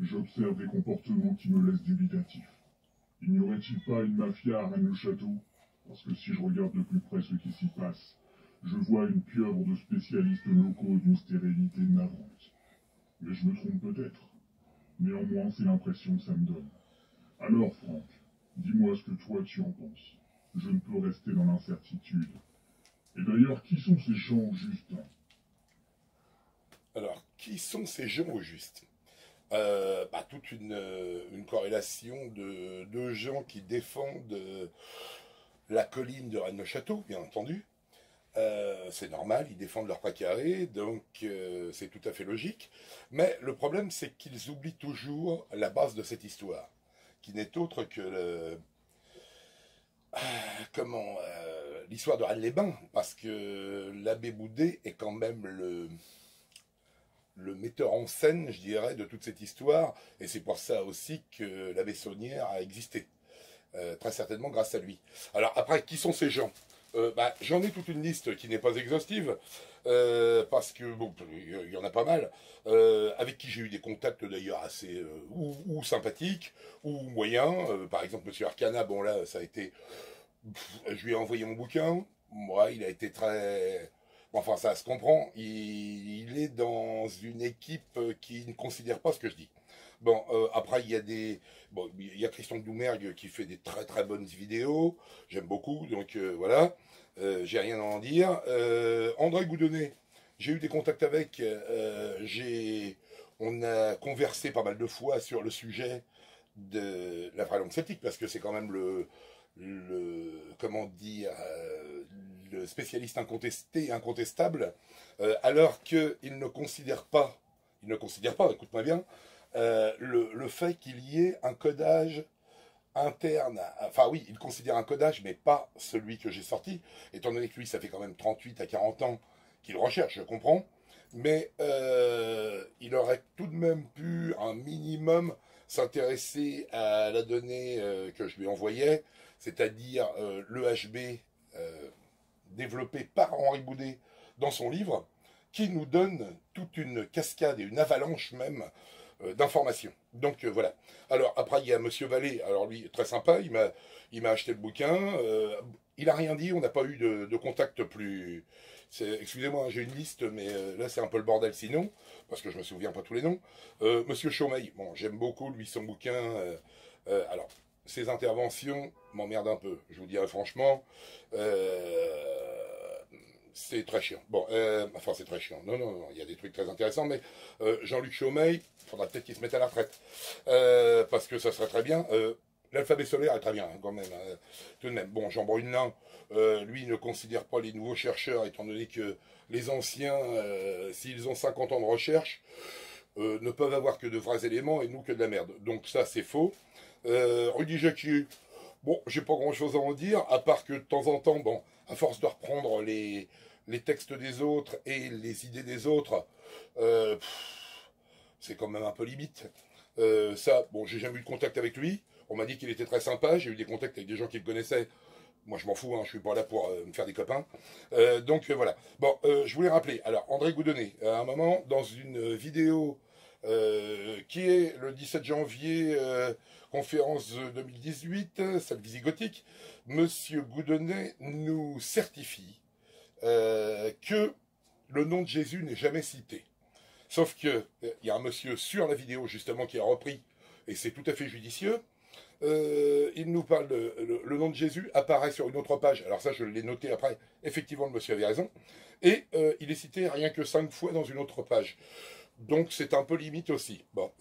J'observe des comportements qui me laissent dubitatif. Il n'y aurait-il pas une mafia à Rennes-le-Château Parce que si je regarde de plus près ce qui s'y passe, je vois une pieuvre de spécialistes locaux d'une stérilité navrante. Mais je me trompe peut-être. Néanmoins, c'est l'impression que ça me donne. Alors, Franck, dis-moi ce que toi tu en penses. Je ne peux rester dans l'incertitude. Et d'ailleurs, qui sont ces gens au juste Alors, qui sont ces gens au juste euh, bah, Toute une, euh, corrélation de, gens qui défendent euh, la colline de Rennes-le-Château, bien entendu. C'est normal, ils défendent leur précaré, donc euh, c'est tout à fait logique. Mais le problème, c'est qu'ils oublient toujours la base de cette histoire, qui n'est autre que comment l'histoire de Rennes-les-Bains, parce que l'abbé Boudet est quand même le le metteur en scène, je dirais, de toute cette histoire, et c'est pour ça aussi que l'abbé Saunière a existé, très certainement grâce à lui. Alors après, qui sont ces gens? Euh, bah, J'en ai toute une liste qui n'est pas exhaustive, euh, parce que bon, il y en a pas mal, euh, avec qui j'ai eu des contacts d'ailleurs assez ou, sympathiques ou moyens. par exemple, Monsieur Arcana, bon là, ça a été, je lui ai envoyé mon bouquin. Moi, il a été très, enfin ça se comprend. Il, est dans une équipe qui ne considère pas ce que je dis. Bon, après il y a des, bon, il y a Christian Doumergue qui fait des très très bonnes vidéos. J'aime beaucoup, donc voilà. Euh, j'ai rien à en dire. Euh, André Goudonnet, j'ai eu des contacts avec, euh, on a conversé pas mal de fois sur le sujet de la langue celtique, parce que c'est quand même le, comment dire, spécialiste incontesté, incontestable, alors qu'il ne considère pas, il ne considère pas, écoute-moi bien, le, le fait qu'il y ait un codage interne, enfin oui, il considère un codage, mais pas celui que j'ai sorti, étant donné que lui, ça fait quand même 38 à 40 ans qu'il recherche, je comprends, mais euh, il aurait tout de même pu, un minimum, s'intéresser à la donnée euh, que je lui envoyais, c'est-à-dire euh, l'EHB développé par Henri Boudet dans son livre, qui nous donne toute une cascade et une avalanche même euh, d'informations. Donc euh, voilà. Alors après il y a Monsieur Vallée. Alors lui très sympa. Il m'a il m'a acheté le bouquin. Euh, il a rien dit. On n'a pas eu de, contact plus. Excusez-moi, hein, j'ai une liste, mais là c'est un peu le bordel sinon, parce que je me souviens pas tous les noms. Monsieur Chaumeil, bon, j'aime beaucoup lui son bouquin. alors, ses interventions m'emmerdent un peu, je vous dirais franchement. Euh, c'est très chiant. Bon, euh, enfin c'est très chiant. Non, non, non, il y a des trucs très intéressants, mais euh, Jean-Luc Chaumeil, il faudra peut-être qu'il se mette à la retraite. Euh, parce que ça serait très bien. L'alphabet solaire est très bien, hein, quand même. Hein, tout de même. Bon, Jean Brunelin, lui, ne considère pas les nouveaux chercheurs, étant donné que les anciens, s'ils ont 50 ans de recherche, ne peuvent avoir que de vrais éléments et nous que de la merde. Donc ça, c'est faux. Rudy Jacquier, bon, j'ai pas grand-chose à en dire, à part que de temps en temps, bon, à force de reprendre les, les textes des autres et les idées des autres, euh, c'est quand même un peu limite. Euh, ça, bon, j'ai jamais eu de contact avec lui. On m'a dit qu'il était très sympa. J'ai eu des contacts avec des gens qui le connaissaient. Moi, je m'en fous. Hein, je suis pas là pour euh, me faire des copains. donc voilà. Bon, je voulais rappeler. Alors, André Goudonnet, à un moment, dans une vidéo qui est le 17 janvier, conférence 2018, salle visigothique, Monsieur Goudonnet nous certifie euh, que le nom de Jésus n'est jamais cité. Sauf que euh, il y a un monsieur sur la vidéo justement qui a repris, et c'est tout à fait judicieux. Euh, il nous parle de le, nom de Jésus apparaît sur une autre page. Alors ça, je l'ai noté après. Effectivement, le monsieur avait raison. Et il est cité rien que cinq fois dans une autre page. Donc c'est un peu limite aussi. Bon,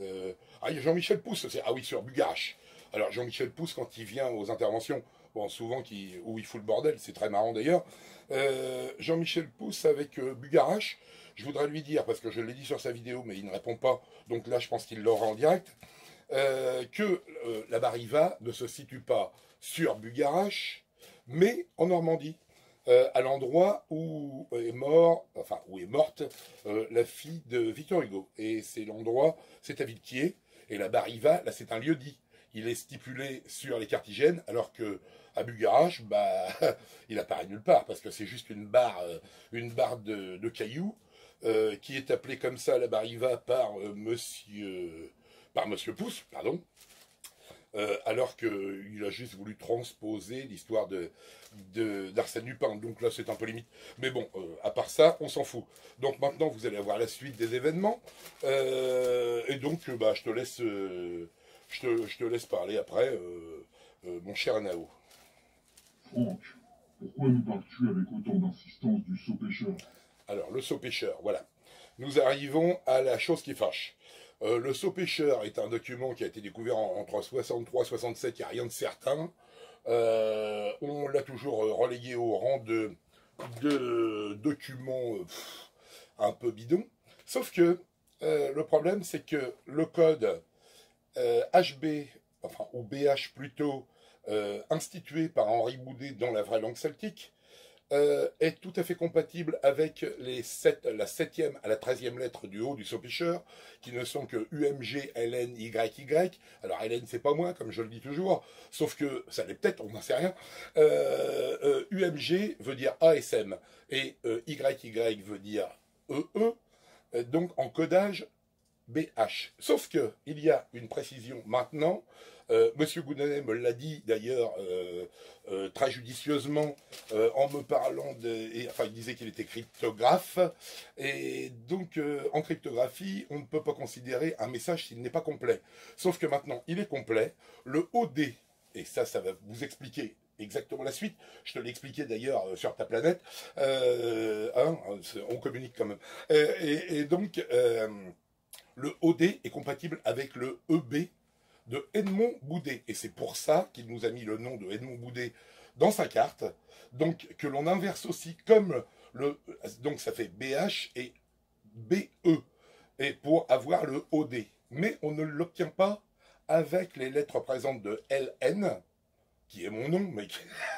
ah, il y a Jean-Michel Pousse. Ah oui, sur Bugarache. Alors Jean-Michel Pousse, quand il vient aux interventions, souvent qui, où il fout le bordel, c'est très marrant d'ailleurs. Euh, Jean-Michel Pousse avec euh, Bugarache, je voudrais lui dire, parce que je l'ai dit sur sa vidéo, mais il ne répond pas, donc là je pense qu'il l'aura en direct, euh, que la Bariva ne se situe pas sur Bugarache, mais en Normandie. à l'endroit où est mort, enfin où est morte la fille de Victor Hugo. Et c'est l'endroit, c'est à Villequier, et la Bariva, là c'est un lieu dit. Il est stipulé sur les cartigènes, alors que à Bugarache, bah, il apparaît nulle part parce que c'est juste une barre, euh, une barre de, cailloux qui est appelé comme ça la Bariva par monsieur par monsieur Pousse, pardon, alors qu'il a juste voulu transposer l'histoire de d'Arsène Lupin. Donc là, c'est un peu limite. Mais bon, à part ça, on s'en fout. Donc maintenant, vous allez avoir la suite des événements. et donc, bah, je te laisse, je te, je te laisse parler après, mon cher Nao. Franck, pourquoi nous parles-tu avec autant d'insistance du saut pêcheur Alors, le saut pêcheur, voilà. Nous arrivons à la chose qui fâche. Euh, le saut pêcheur est un document qui a été découvert entre 63 et 67, il n'y a rien de certain. Euh, on l'a toujours relayé au rang de, de documents un peu bidon. Sauf que euh, le problème, c'est que le code HB, enfin, ou BH plutôt, euh, institué par Henri Boudet dans la vraie langue celtique, euh, est tout à fait compatible avec les 7, la septième à la treizième lettre du haut du Sopicheur, qui ne sont que UMG, LN, YY. Alors LN, c'est pas moi, comme je le dis toujours, sauf que ça l'est peut-être, on n'en sait rien. Euh, UMG veut dire ASM et YY veut dire EE, e, donc en codage BH. Sauf que il y a une précision maintenant euh, Monsieur Goudanet me l'a dit d'ailleurs euh, euh, très judicieusement en me parlant de, enfin il disait qu'il était cryptographe et donc en cryptographie on ne peut pas considérer un message s'il n'est pas complet. Sauf que maintenant il est complet. Le OD et ça ça va vous expliquer exactement la suite. Je te l'expliquais d'ailleurs sur ta planète. Hein, on communique quand même. et, donc, le OD est compatible avec le EB de Edmond Boudet. Et c'est pour ça qu'il nous a mis le nom de Edmond Boudet dans sa carte. Donc, que l'on inverse aussi comme le. Donc, ça fait BH et BE. Et pour avoir le OD. Mais on ne l'obtient pas avec les lettres présentes de LN, qui est mon nom, mais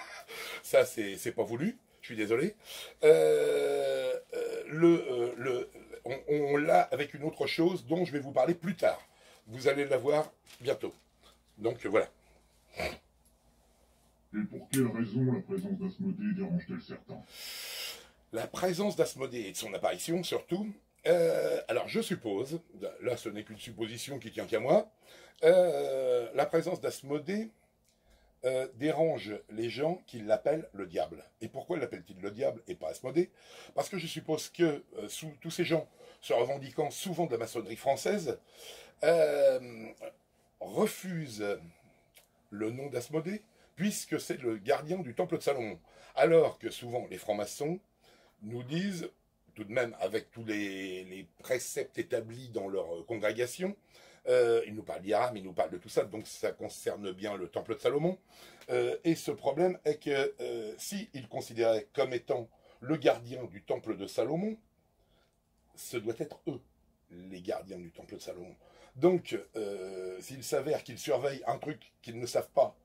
ça, c'est pas voulu. Je suis désolé. Euh, euh, le, euh, le, on l'a avec une autre chose dont je vais vous parler plus tard. Vous allez la voir bientôt. Donc voilà. Et pour quelle raison la présence d'Asmodée dérange-t-elle certains? La présence d'Asmodée et de son apparition surtout. Euh, alors je suppose, là ce n'est qu'une supposition qui tient qu'à moi, euh, la présence d'Asmodée euh, dérange les gens qui l'appellent le diable. Et pourquoi l'appellent-ils le diable et pas Asmodée? Parce que je suppose que sous, tous ces gens se revendiquant souvent de la maçonnerie française, euh, refuse le nom d'Asmodée, puisque c'est le gardien du temple de Salomon. Alors que souvent les francs-maçons nous disent, tout de même avec tous les, préceptes établis dans leur congrégation, euh, ils nous parlent d'Iram, ils nous parlent de tout ça, donc ça concerne bien le temple de Salomon. Euh, et ce problème est que euh, s'ils considéraient comme étant le gardien du temple de Salomon, ce doit être eux, les gardiens du temple de Salomon. Donc, euh, s'il s'avère qu'ils surveillent un truc qu'ils ne savent pas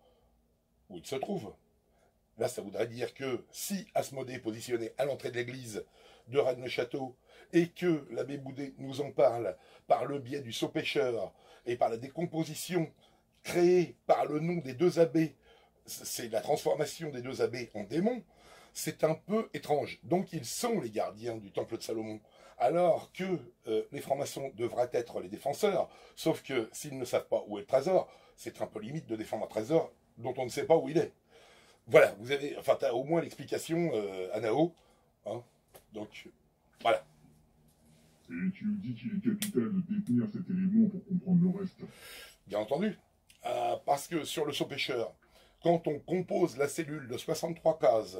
où il se trouve, là, ça voudrait dire que si Asmodée est positionné à l'entrée de l'église de Rennes-le-Château et que l'abbé Boudet nous en parle par le biais du saut pêcheur et par la décomposition créée par le nom des deux abbés, c'est la transformation des deux abbés en démons, c'est un peu étrange. Donc ils sont les gardiens du temple de Salomon alors que euh, les francs-maçons devraient être les défenseurs, sauf que s'ils ne savent pas où est le trésor, c'est un peu limite de défendre un trésor dont on ne sait pas où il est. Voilà, vous avez, enfin, tu as au moins l'explication, euh, Anao. Hein Donc, voilà. Et tu nous dis qu'il est capital de détenir cet élément pour comprendre le reste. Bien entendu. Euh, parce que sur le saut pêcheur, quand on compose la cellule de 63 cases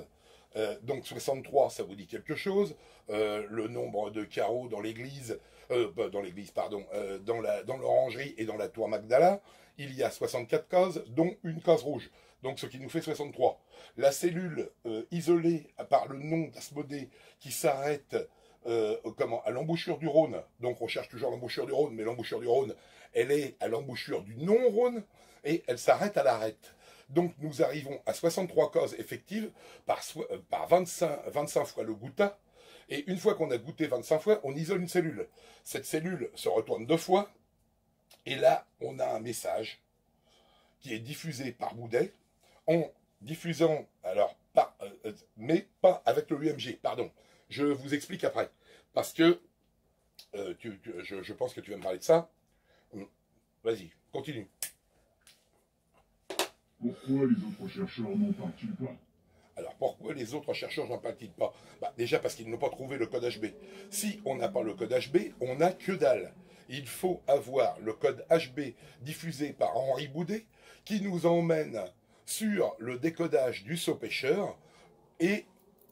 euh, donc 63, ça vous dit quelque chose. Euh, le nombre de carreaux dans l'église, euh, bah, dans l'église, pardon, dans la dans l'orangerie et dans la tour Magdala, il y a 64 cases, dont une case rouge. Donc ce qui nous fait 63. La cellule isolée par le nom d'Asmodée qui s'arrête comment à l'embouchure du Rhône. Donc on cherche toujours l'embouchure du Rhône, mais l'embouchure du Rhône, elle est à l'embouchure du non-Rhône et elle s'arrête à l'arête. Donc nous arrivons à 63 causes effectives par, euh, par 25, 25 fois le goutta. Et une fois qu'on a goûté 25 fois, on isole une cellule. Cette cellule se retourne deux fois. Et là, on a un message qui est diffusé par Boudet en diffusant, alors, euh, euh, mais pas avec le UMG, pardon. Je vous explique après. Parce que, euh, je, pense que tu vas me parler de ça. Vas-y, continue. Pourquoi les autres chercheurs n'en parlent-ils pas? Alors pourquoi les autres chercheurs n'en parlent-ils pas? Bah, Déjà parce qu'ils n'ont pas trouvé le code HB. Si on n'a pas le code HB, on n'a que dalle. Il faut avoir le code HB diffusé par Henri Boudet qui nous emmène sur le décodage du saut pêcheur et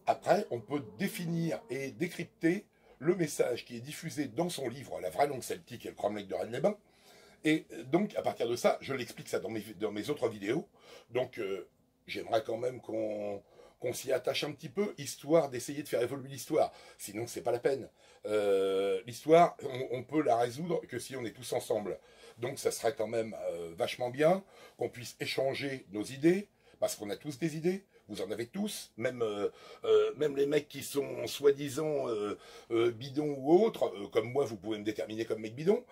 après on peut définir et décrypter le message qui est diffusé dans son livre La vraie langue celtique et le cromlech de Rennes-les-Bains. Et donc, à partir de ça, je l'explique ça dans mes, autres vidéos. Donc, euh, j'aimerais quand même qu'on s'y attache un petit peu, histoire d'essayer de faire évoluer l'histoire. Sinon, c'est pas la peine. Euh, l'histoire, on, peut la résoudre que si on est tous ensemble. Donc, ça serait quand même euh, vachement bien qu'on puisse échanger nos idées, parce qu'on a tous des idées vous en avez tous, même, même les mecs qui sont soi-disant bidons ou autres, comme moi, vous pouvez me déterminer comme mec bidon.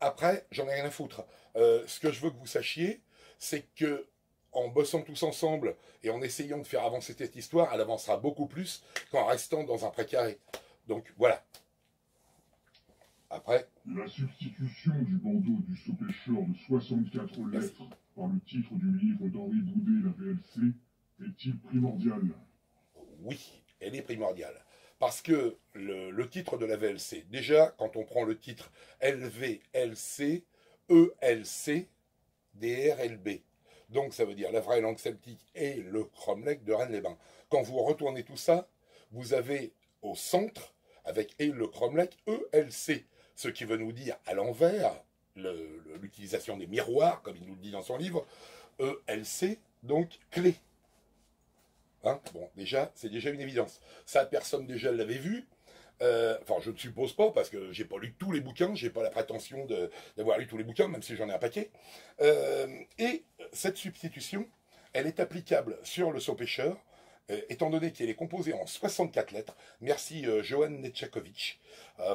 Après, j'en ai rien à foutre. ce que je veux que vous sachiez, c'est que en bossant tous ensemble et en essayant de faire avancer cette histoire, elle avancera beaucoup plus qu'en restant dans un précaré. Donc voilà. Après. La substitution du bandeau du saut-pêcheur de 64 lettres par le titre du livre d'Henri Boudet, la VLC, est-il primordial? Oui, elle est primordiale. Parce que le, titre de la VLC, déjà, quand on prend le titre LVLC, ELC, DRLB, donc ça veut dire la vraie langue celtique et le cromlech de Rennes-les-Bains. Quand vous retournez tout ça, vous avez au centre, avec et le cromlech, ELC, ce qui veut nous dire à l'envers, l'utilisation des miroirs, comme il nous le dit dans son livre, ELC, donc clé. Hein bon, déjà, c'est déjà une évidence. Ça, personne déjà l'avait vu. Euh, enfin, je ne suppose pas, parce que j'ai pas lu tous les bouquins, j'ai pas la prétention d'avoir lu tous les bouquins, même si j'en ai un paquet. Euh, et cette substitution, elle est applicable sur le saut pêcheur, euh, étant donné qu'elle est composée en 64 lettres. Merci Johan Netchakovic,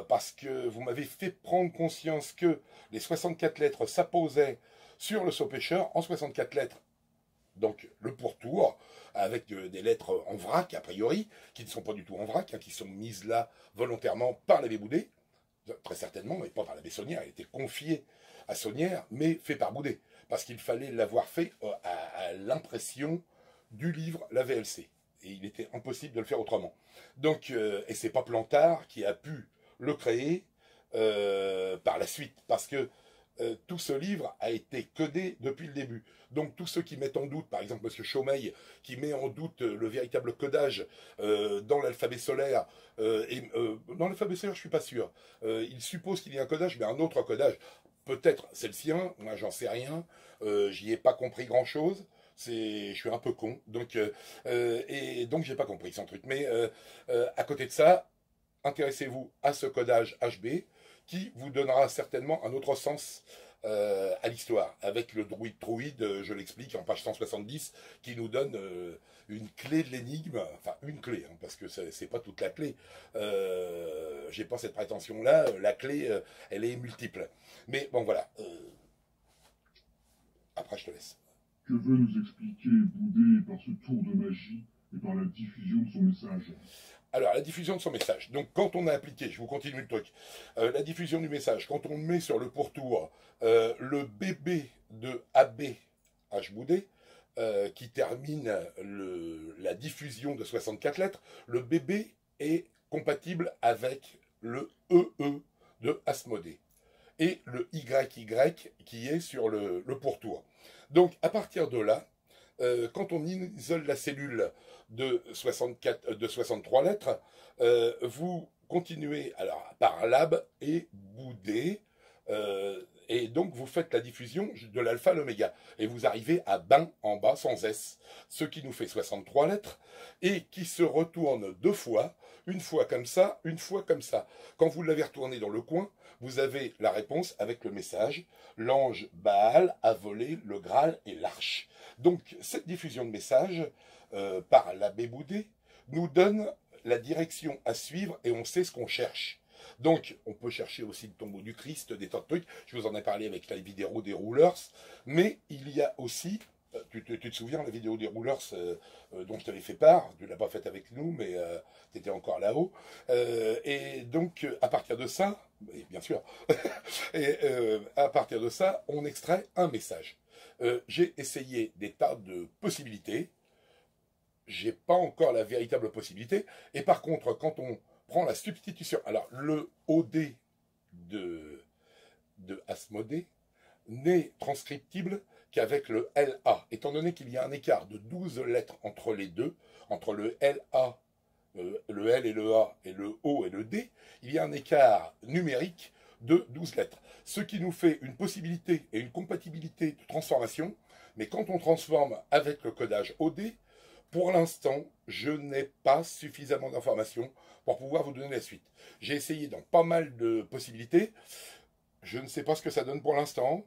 parce que vous m'avez fait prendre conscience que les 64 lettres s'apposaient sur le saut pêcheur en 64 lettres donc le pourtour, avec des lettres en vrac, a priori, qui ne sont pas du tout en vrac, hein, qui sont mises là volontairement par l'abbé Boudet, très certainement, mais pas par l'abbé Saunière, elle était confiée à Saunière, mais fait par Boudet, parce qu'il fallait l'avoir fait euh, à, l'impression du livre La VLC. Et il était impossible de le faire autrement. Donc, euh, et c'est pas Plantard qui a pu le créer euh, par la suite, parce que euh, tout ce livre a été codé depuis le début. Donc tous ceux qui mettent en doute, par exemple M. Chaumeil, qui met en doute euh, le véritable codage euh, dans l'alphabet solaire, et dans l'alphabet solaire je suis pas sûr, il suppose qu'il y a un codage, mais un autre codage, peut-être c'est le sien, moi j'en sais rien, j'y ai pas compris grand chose, c'est je suis un peu con. Donc et donc j'ai pas compris son truc. Mais à côté de ça intéressez-vous à ce codage HB qui vous donnera certainement un autre sens euh, à l'histoire, avec le druide druide, euh, je l'explique en page 170, qui nous donne euh, une clé de l'énigme, enfin une clé, hein, parce que c'est pas toute la clé. J'ai pas cette prétention-là, la clé, elle est multiple. Mais bon, voilà. Après, je te laisse. Que veut nous expliquer Boudet par ce tour de magie et par la diffusion de son message? Alors, la diffusion de son message. Donc, quand on a appliqué, je vous continue le truc, euh, la diffusion du message, quand on met sur le pourtour euh, le bébé de AB H. Boudet, euh, qui termine la diffusion de 64 lettres, le bébé est compatible avec le EE e de Asmodée et le YY qui est sur le pourtour. Donc, à partir de là, quand on isole la cellule de, 64, euh, 63 lettres, euh, vous continuez alors, par lab et boudé, euh, et donc vous faites la diffusion de l'alpha à l'oméga, et vous arrivez à bain en bas sans S, ce qui nous fait 63 lettres, et qui se retourne deux fois, une fois comme ça, une fois comme ça. Quand vous l'avez retourné dans le coin, vous avez la réponse avec le message l'ange Baal a volé le Graal et l'arche. Donc cette diffusion de message euh, par l'abbé Boudet nous donne la direction à suivre et on sait ce qu'on cherche. Donc, on peut chercher aussi le tombeau du Christ, des tas de trucs. Je vous en ai parlé avec la vidéo des roulers. Mais il y a aussi, euh, tu, te souviens, la vidéo des rouleurs dont je t'avais fait part, tu l'as pas faite avec nous, mais tu étais encore là-haut. et donc, à partir de ça, bien sûr, et à partir de ça, on extrait un message. J'ai essayé des tas de possibilités. J'ai pas encore la véritable possibilité. Et par contre, quand on prend la substitution, alors le OD de, de n'est transcriptible qu'avec le LA, étant donné qu'il y a un écart de 12 lettres entre les deux, entre le LA, euh, le L et le A, et le O et le D, il y a un écart numérique de 12 lettres. Ce qui nous fait une possibilité et une compatibilité de transformation, mais quand on transforme avec le codage OD, pour l'instant, je n'ai pas suffisamment d'informations pour pouvoir vous donner la suite. J'ai essayé dans pas mal de possibilités. Je ne sais pas ce que ça donne pour l'instant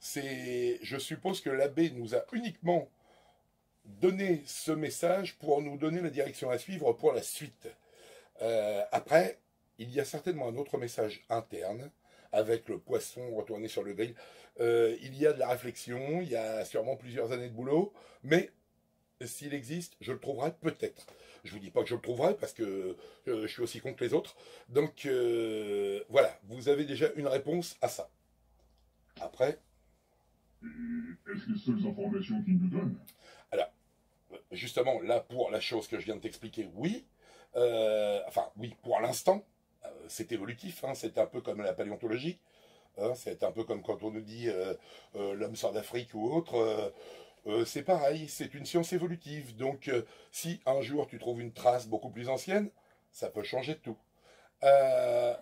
c'est, je suppose que l'abbé nous a uniquement donné ce message pour nous donner la direction à suivre pour la suite. Euh, après, il y a certainement un autre message interne avec le poisson retourné sur le grill. Euh, il y a de la réflexion, il y a sûrement plusieurs années de boulot, mais s'il existe, je le trouverai peut-être. Je vous dis pas que je le trouverai parce que euh, je suis aussi con que les autres. Donc voilà, vous avez déjà une réponse à ça. Après, est-ce les seules informations qu'il nous donne Alors, justement, là, pour la chose que je viens de t'expliquer, oui. Euh, enfin, oui, pour l'instant, euh, c'est évolutif. Hein, c'est un peu comme la paléontologie. Hein, c'est un peu comme quand on nous dit euh, l'homme sort d'Afrique ou autre. c'est pareil, c'est une science évolutive. Donc, si un jour tu trouves une trace beaucoup plus ancienne, ça peut changer tout.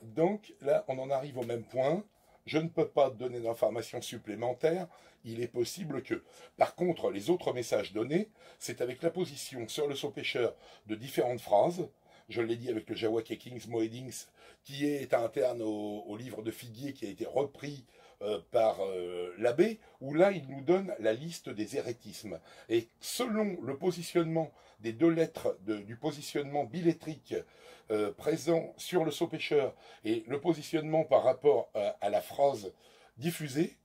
donc là, on en arrive au même point je ne peux pas donner d'informations supplémentaires, il est possible que. Par contre, les autres messages donnés, c'est avec la position sur le saut pêcheur de différentes phrases. Je l'ai dit avec le Jawake Kings Moedings, qui est interne au, livre de Figuier, qui a été repris euh, par euh, l'abbé, où là il nous donne la liste des hérétismes. Et selon le positionnement des deux lettres du positionnement bilétrique euh, présent sur le saut pêcheur et le positionnement par rapport à, la phrase diffusée,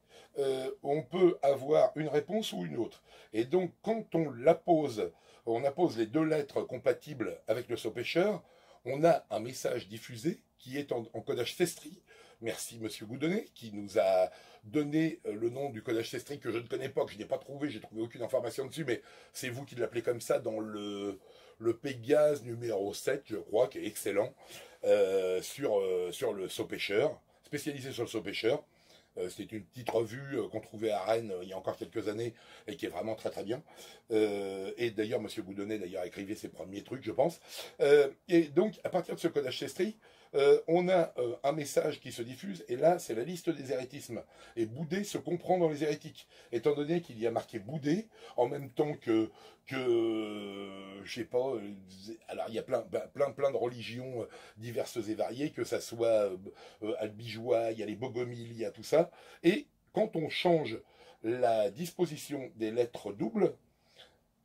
on peut avoir une réponse ou une autre. Et donc, quand on la pose, on appose les deux lettres compatibles avec le saut pêcheur, on a un message diffusé qui est en, codage Sestri. Merci Monsieur Goudonnet qui nous a donné euh, le nom du codage Sestri que je ne connais pas, que je n'ai pas trouvé, j'ai trouvé aucune information dessus, mais c'est vous qui l'appelez comme ça dans le, le Pégase numéro 7, je crois, qui est excellent, euh, sur, euh, sur le saut pêcheur, spécialisé sur le saut pêcheur. C'était une petite revue qu'on trouvait à Rennes il y a encore quelques années et qui est vraiment très très bien. et d'ailleurs, Monsieur Boudonnet d'ailleurs écrivait ses premiers trucs, je pense. et donc, à partir de ce codage Sestri, euh, on a euh, un message qui se diffuse, et là, c'est la liste des hérétismes. Et Bouddé se comprend dans les hérétiques, étant donné qu'il y a marqué Bouddé, en même temps que, que je sais pas, euh, alors il y a plein, ben, plein, plein de religions diverses et variées, que ça soit albigeois, il y a les bogomiles, il y a tout ça, et quand on change la disposition des lettres doubles,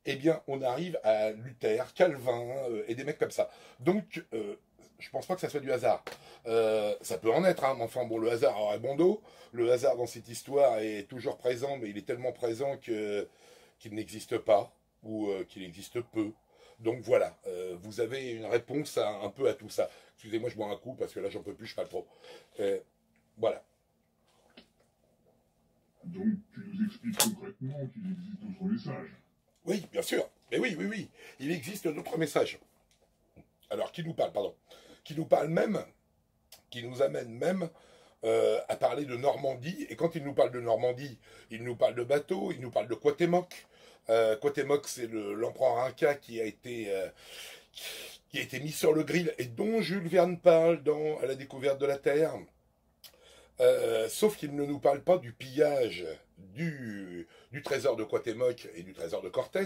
eh bien, on arrive à Luther, Calvin et des mecs comme ça. Donc, je pense pas que ça soit du hasard. Euh, ça peut en être, hein, mais enfin bon, le hasard aurait bon dos. Le hasard dans cette histoire est toujours présent, mais il est tellement présent que qu'il n'existe pas ou euh, qu'il existe peu. Donc voilà, euh, vous avez une réponse un peu à tout ça. Excusez-moi, je bois un coup parce que là j'en peux plus, je pas trop. voilà. Donc tu nous expliques concrètement qu'il existe d'autres messages. Oui, bien sûr. Mais oui, oui, oui. Il existe d'autres messages. Alors, qui nous parle, pardon? Qui nous parle même, qui nous amène même euh, à parler de Normandie. Et quand il nous parle de Normandie, il nous parle de bateaux, il nous parle de Quatemoc. Euh, c'est l'empereur Inca qui a été euh, qui a été mis sur le grill et dont Jules Verne parle dans la découverte de la Terre. Euh, sauf qu'il ne nous parle pas du pillage du, trésor de Quatemoc et du trésor de Cortés,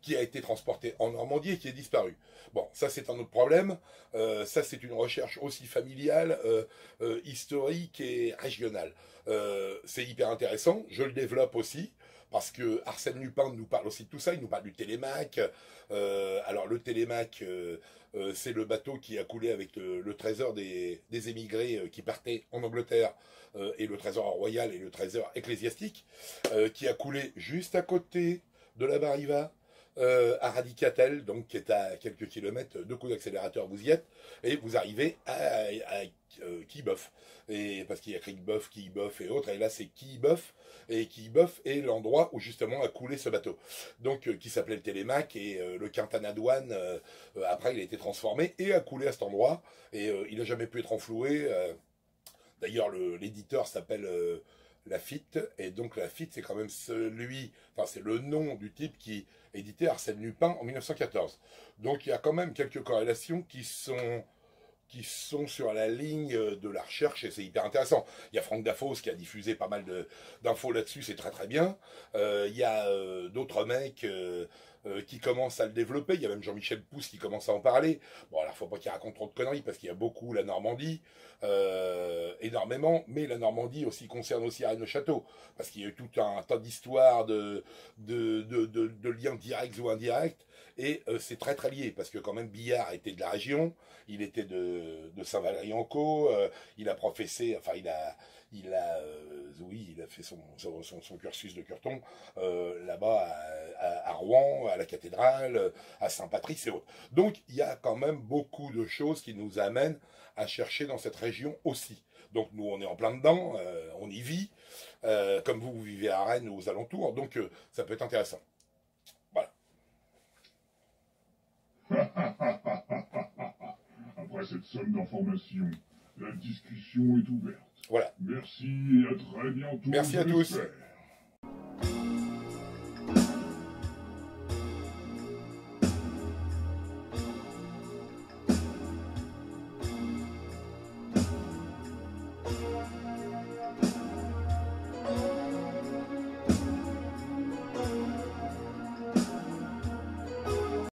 qui a été transporté en Normandie et qui est disparu. Bon, ça c'est un autre problème. Euh, ça c'est une recherche aussi familiale, euh, euh, historique et régionale. c'est hyper intéressant. Je le développe aussi parce que Arsène Lupin nous parle aussi de tout ça. Il nous parle du Télémac. alors le Télémac, c'est le bateau qui a coulé avec le, trésor des, des émigrés qui partaient en Angleterre et le trésor royal et le trésor ecclésiastique, qui a coulé juste à côté de la Bariva euh, à Radicatel, donc qui est à quelques kilomètres, deux coups d'accélérateur, vous y êtes, et vous arrivez à, à, euh, Et parce qu'il y a Creekbuff, Keybuff et autres, et là c'est Keybuff, et Keybuff est l'endroit où justement a coulé ce bateau. Donc euh, qui s'appelait le Télémac, et euh, le Quintana Douane, après il a été transformé et a coulé à cet endroit, et il n'a jamais pu être enfloué. D'ailleurs l'éditeur s'appelle Lafitte, et donc Lafitte c'est quand même celui, enfin c'est le nom du type qui édité Arsène Lupin en 1914. Donc il y a quand même quelques corrélations qui sont qui sont sur la ligne de la recherche et c'est hyper intéressant. Il y a Franck Dafos qui a diffusé pas mal d'infos là-dessus, c'est très très bien. Euh, il y a euh, d'autres mecs euh, qui commencent à le développer. Il y a même Jean-Michel Pousse qui commence à en parler. Bon, alors faut pas qu'il raconte trop de conneries parce qu'il y a beaucoup la Normandie, énormément, mais la Normandie aussi concerne aussi le Château parce qu'il y a tout un tas d'histoires de, de, de liens directs ou indirects et euh, c'est très très lié, parce que quand même Billard était de la région, il était de, Saint-Valery-en-Caux, euh, il a professé, enfin il a, il a, euh, oui, il a fait son, cursus de Curton là-bas à, à, Rouen, à la cathédrale, à Saint-Patrice et autres. Donc il y a quand même beaucoup de choses qui nous amènent à chercher dans cette région aussi. Donc nous on est en plein dedans, on y vit, comme vous, vous vivez à Rennes ou aux alentours, donc ça peut être intéressant. Après cette somme d'informations, la discussion est ouverte. Voilà. Merci et à très bientôt. Merci à tous.